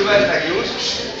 Tu vais estar aqui hoje?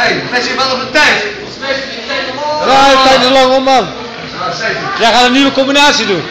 hey, mensen zijn wel op de tijd. Ja, tijd is lang om man. Jij gaat een nieuwe combinatie doen.